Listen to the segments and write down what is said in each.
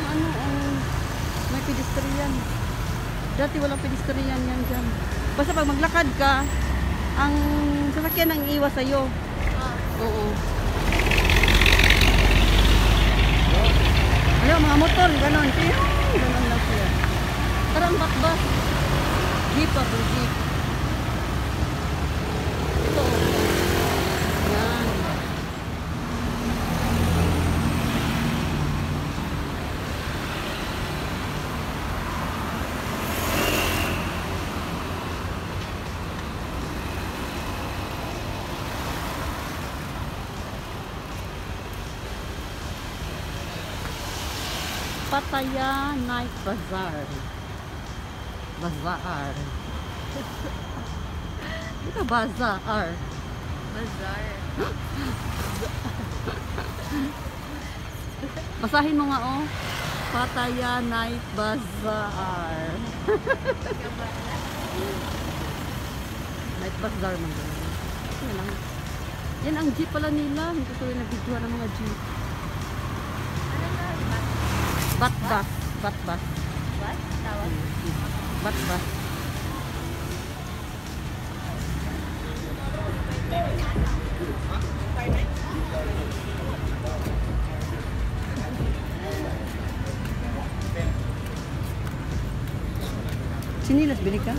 ang ano, ang may pedestrian. Dati walang pedestrian yan dyan. Basta pag maglakad ka, ang sasakyan ang iwas sa'yo. Ah. Oo. Ano, mga motor, ganon. Ganon lang siya. Parang bakbak. Jeep ako, jeep. Ito, oh. Yan. Pattaya Night Bazaar. Bazaar. Ito bazaar. Bazaar. Basahin mo nga oh. Pattaya Night Bazaar. Night Bazaar man din. Yan ang jeep pala nila. Hindi ko yung nag-video ng mga jeep. Bat bat bat bat. Bat. Bat sini Sinilas beli kan?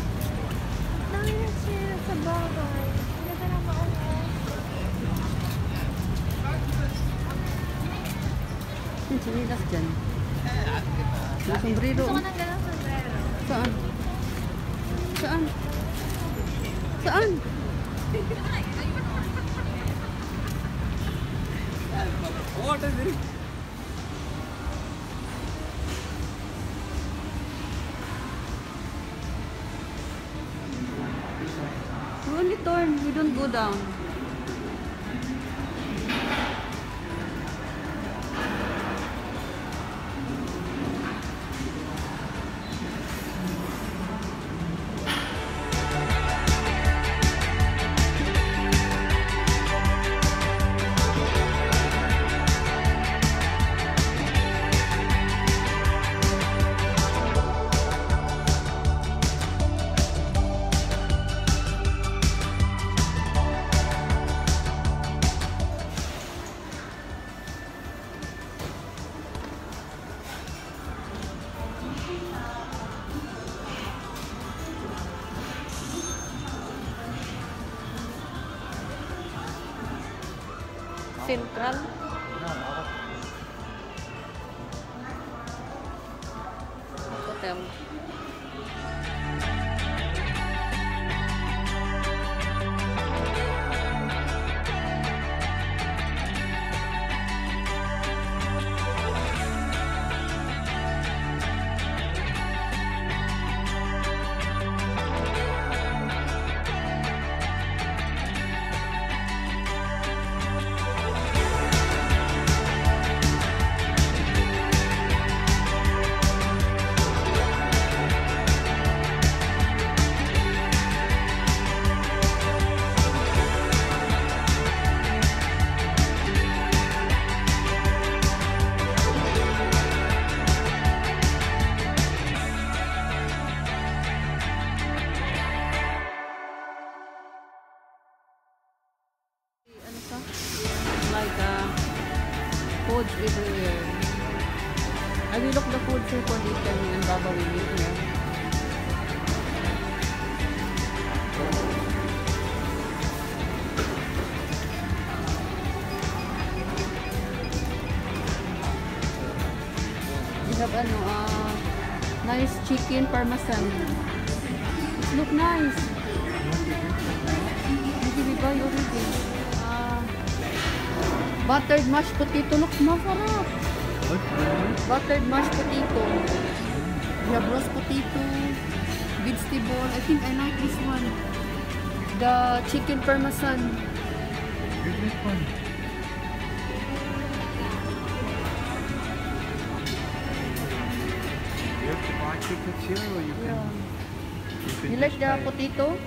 Nangyalas Yung sombrero. Gusto ko ng ganang sombrero. Saan? Saan? Saan? We only turn, we don't go down. central. Não, não. Foods everywhere. I will look the food for later and Baba will eat here. We have ano, uh, nice chicken parmesan. It look nice. Hindi we buy already. Buttered mashed potato. Look, masarap. Buttered mashed potato. We have roast potato, vegetable. I think I like this one. The chicken parmesan. You have to buy tickets here or you can, Yeah. you You like the potato?